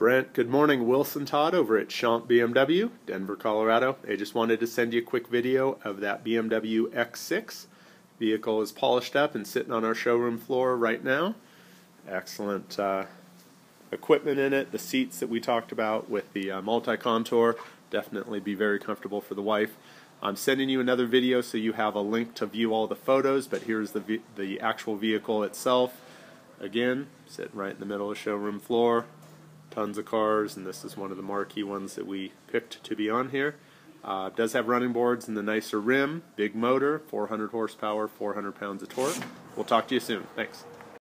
Brent, good morning. Wilson Todd over at Schomp BMW, Denver, Colorado. I just wanted to send you a quick video of that BMW X6. Vehicle is polished up and sitting on our showroom floor right now. Excellent uh, equipment in it. The seats that we talked about with the uh, multi-contour definitely be very comfortable for the wife. I'm sending you another video so you have a link to view all the photos, but here's the, the actual vehicle itself. Again, sitting right in the middle of the showroom floor tons of cars, and this is one of the marquee ones that we picked to be on here. Uh, does have running boards and the nicer rim, big motor, 400 horsepower, 400 pounds of torque. We'll talk to you soon. Thanks.